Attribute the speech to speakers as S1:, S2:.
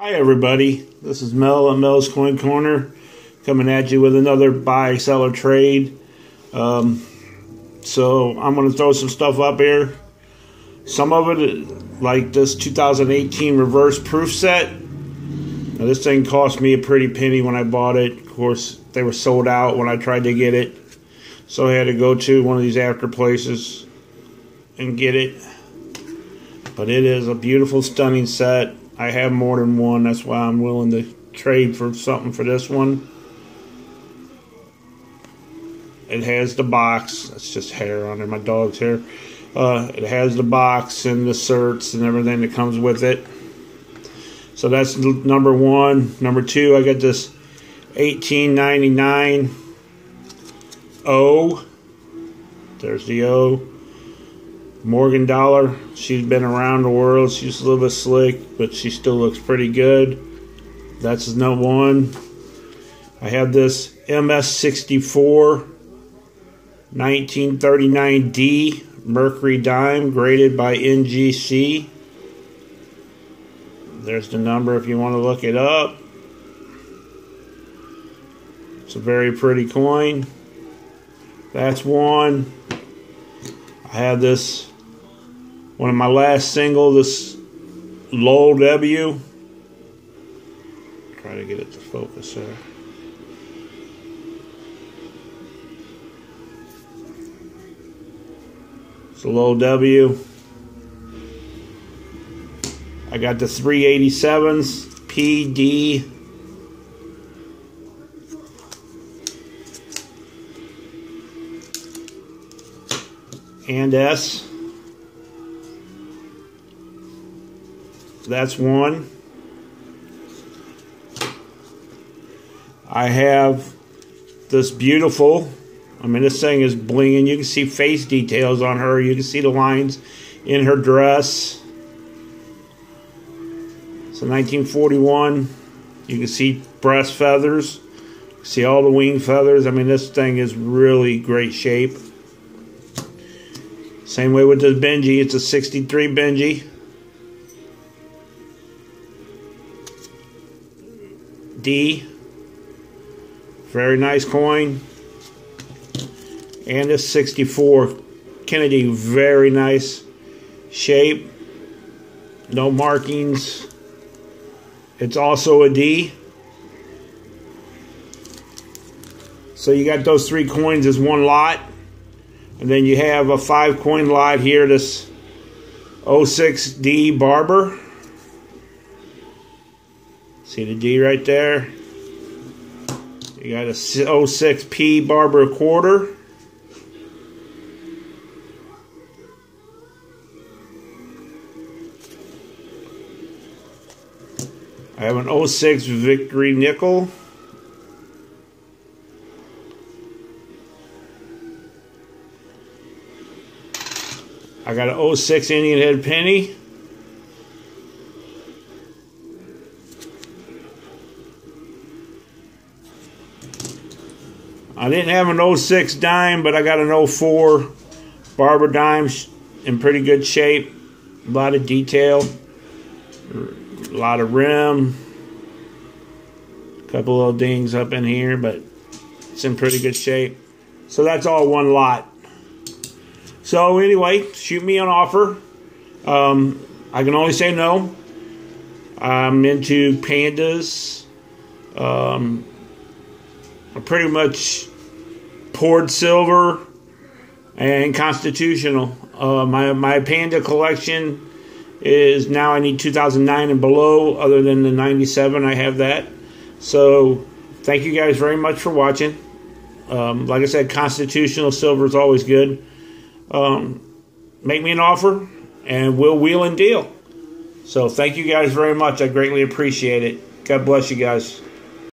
S1: Hi everybody, this is Mel at Mel's Coin Corner coming at you with another buy seller trade. Um, so I'm going to throw some stuff up here. Some of it, like this 2018 reverse proof set. Now this thing cost me a pretty penny when I bought it. Of course, they were sold out when I tried to get it. So I had to go to one of these after places and get it. But it is a beautiful, stunning set. I have more than one. That's why I'm willing to trade for something for this one. It has the box. It's just hair under my dog's hair. Uh, it has the box and the certs and everything that comes with it. So that's number one. Number two, I got this 1899 O. There's the O. Morgan Dollar. She's been around the world. She's a little bit slick, but she still looks pretty good. That's number one. I have this MS64 1939D Mercury dime graded by NGC. There's the number if you want to look it up. It's a very pretty coin. That's one. I have this one of my last single, this Lowell W. Try to get it to focus there. It's a low W. I got the 387s PD. And S. That's one. I have this beautiful, I mean, this thing is blinging. You can see face details on her. You can see the lines in her dress. So 1941. You can see breast feathers. See all the wing feathers. I mean, this thing is really great shape. Same way with this Benji. It's a 63 Benji. D. Very nice coin. And this 64 Kennedy, very nice shape. No markings. It's also a D. So you got those three coins as one lot. And then you have a five coin lot here, this 06D Barber. See the D right there? You got a 06P Barber quarter. I have an 06 Victory Nickel. I got an 06 Indian Head Penny. I didn't have an 06 dime, but I got an 04 Barber dime in pretty good shape. A lot of detail, a lot of rim, a couple little dings up in here, but it's in pretty good shape. So that's all one lot. So anyway, shoot me an offer. Um, I can only say no. I'm into pandas. Um, pretty much poured silver and constitutional. Uh, my my Panda collection is now I need 2009 and below. Other than the 97, I have that. So thank you guys very much for watching. Um, like I said, constitutional silver is always good. Um, make me an offer, and we'll wheel and deal. So thank you guys very much. I greatly appreciate it. God bless you guys.